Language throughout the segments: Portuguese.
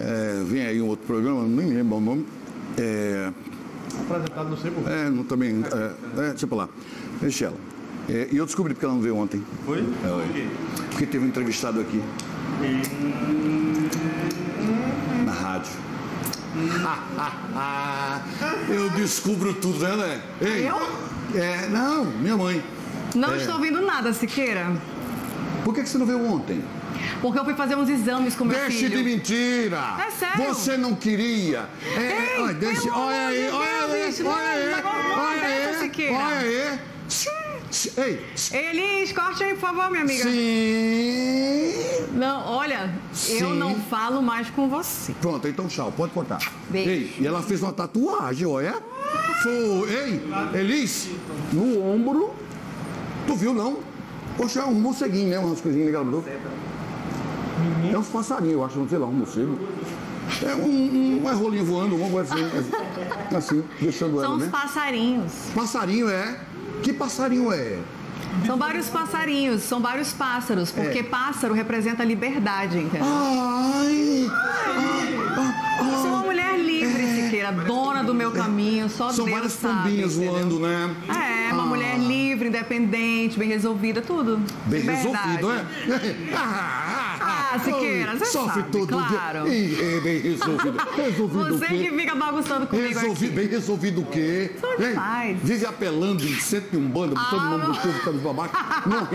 É, vem aí um outro programa, nem lembro o nome. É, Apresentado no Sebo. é, não, também. É, é, tipo lá. Deixa ela. É, e eu descobri porque ela não veio ontem. Foi? É, Por ué. quê? Porque teve um entrevistado aqui. Na rádio. eu descubro tudo, né, né? Ei, Eu? É, não, minha mãe. Não É. estou ouvindo nada, Siqueira. Por que, que você não veio ontem? Porque eu fui fazer uns exames com meu Deixe filho. de mentira! É sério? Você não queria! É, Ei, olha, deixa, olha aí, olha aí, bicho, olha aí, olha aí, olha aí. Ei, Elis, corte aí, por favor, minha amiga. sim. Não, olha, Sim. eu não falo mais com você. Pronto, então tchau, pode cortar. Beijo. Ei, e ela fez uma tatuagem, olha. Foi, ei, Elis, no ombro. Tu viu, não? Poxa, é um morceguinho, né? Umas coisinhas que ela botou. É uns passarinhos, eu acho, não sei lá, um morcego. É um, um, um rolinho voando, coisa assim, assim, deixando São ela, os né? passarinhos. Passarinho é? Que passarinho é? São vários passarinhos, são vários pássaros, porque É. pássaro representa liberdade, entendeu? Ai! Eu sou uma mulher livre, Siqueira, dona do meu caminho, só É. São Deus várias sabe. pombinhas entendeu? voando, né? É, uma Ah. mulher livre, independente, bem resolvida, tudo. Bem Liberdade. resolvido, é? Ah, Siqueira, você Sofre sabe, todo claro. dia. É bem resolvido. Resolvido Você que fica bagunçando comigo Resolvi, aqui. bem resolvido o quê? Sou demais. Vive apelando em um bando, botando Ah, o nome do povo, ficando pra baixo. Não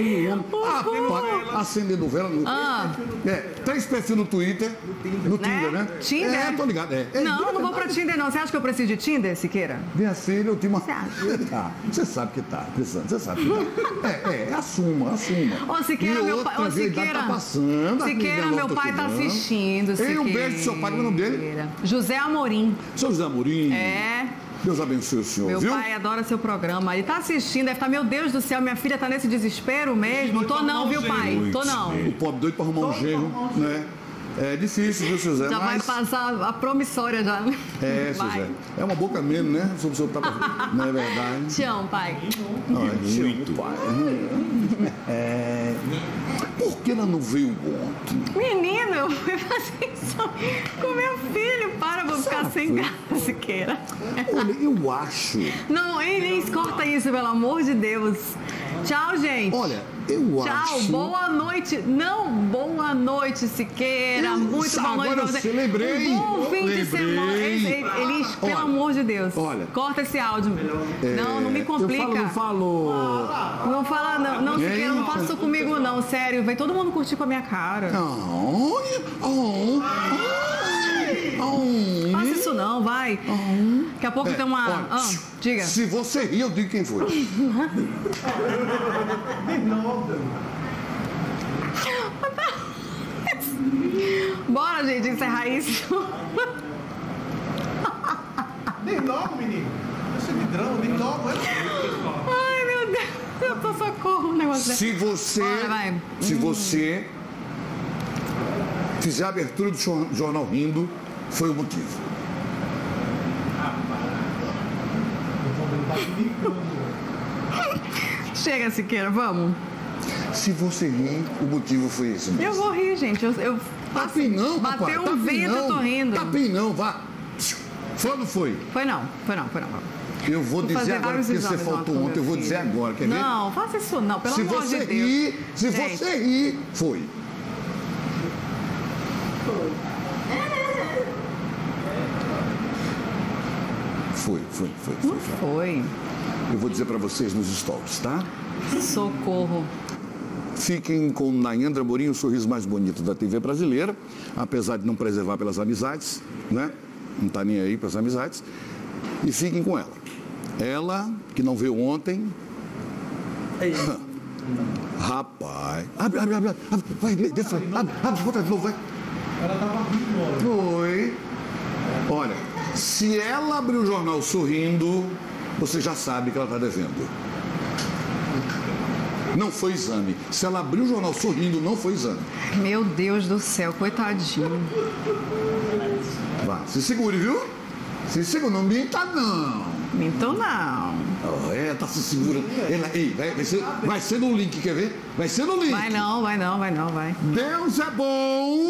o homem. Apa- Acendendo vela. No... Ah. É, três perfis no Twitter. No Tinder, né? Tinder? É, tô ligado. É. É, Não, é não vou pra. Tinder, não. Você acha que eu preciso de Tinder, Siqueira? Minha filha, eu tenho uma. Você acha? Tá. Você sabe que tá, precisando, você sabe que tá. É, é, assuma, assuma. Ô, Siqueira, E meu pai. Ô, idade Siqueira. Tá passando, Siqueira, meu pai tá assistindo. Ei, um Siqueira. beijo pro seu pai, é o nome dele? José Amorim. Seu José Amorim. É. Deus abençoe o senhor, Meu viu? pai adora seu programa. Ele tá assistindo, deve estar, meu Deus do céu, minha filha tá nesse desespero mesmo. Tô não, viu, pai? Tô não. O pobre doido pra arrumar um genro, né? É difícil, viu, seu José? Já vai mas... passar a promissória já. É, seu Vai. José. É uma boca menos, né? Se o senhor tá pra... Não é verdade? Te amo, pai. Ai, muito. Pai. É... Por que ela não veio ontem? Menino, eu fui fazer isso com meu filho. Para, eu vou ficar Sabe? Sem graça, Siqueira. Olha, eu acho... Não, Elis, corta isso, pelo amor de Deus. Tchau, gente. Olha, eu Tchau, acho... boa noite. Não, boa noite, Siqueira. Eu- Muito boa noite agora pra você. eu lembrei, Um bom fim de semana. Elis, pelo Olha, amor de Deus. olha. Corta esse áudio. Não, não me complica. Eu falo, não falo... Não fala, não, não, Ei, Siqueira, não faça comigo, não, sério. Vem todo mundo curtir com a minha cara. Oh, oh, oh, Faça isso não, vai. Daqui a pouco É, tem uma. olha, Ah, diga. Se você rir, eu digo quem foi. Bora, gente, encerrar isso. Nem logo, menino. É de drama, nem logo. é? Ai, meu Deus. Eu tô socorro um negócio. Se você, Bora, vai. se você fizer a abertura do jor- jornal rindo, foi o motivo. Chega, Siqueira, vamos. Se você rir, o motivo foi esse mesmo. Eu vou rir, gente. Eu, eu Tapim não, Bateu papai. um tapim vento, não. eu tô rindo. Tapim não, vá. Foi ou não foi? Foi não, foi não, foi não. Eu vou Vou dizer agora porque você faltou ontem, eu vou dizer agora, quer ver? Não, faça isso não, pelo se amor de Deus. rir, se Gente. você rir, foi. Foi, foi, foi, foi. foi. Foi. Eu vou dizer para vocês nos stories, tá? Socorro. Fiquem com Nayandra Morim, o sorriso mais bonito da TV brasileira, apesar de não preservar pelas amizades, né? Não tá nem aí para as amizades. E fiquem com ela. Ela, que não veio ontem. Rapaz. Abre, abre, abre. abre. Vai, deixa, abre, abre, bota de novo, vai. Ela tava abrindo olha. Se ela abrir o jornal sorrindo, você já sabe que ela está devendo. Não foi exame. Se ela abrir o jornal sorrindo, não foi exame. Meu Deus do céu, coitadinho. Vá, se segure, viu? Se segura, não minta não. Minto não. Oh, é, tá se segurando. Ela, ei, vai, vai, ser, vai ser no link, quer ver? Vai ser no link. Vai não, vai não, vai não, vai. Deus é bom.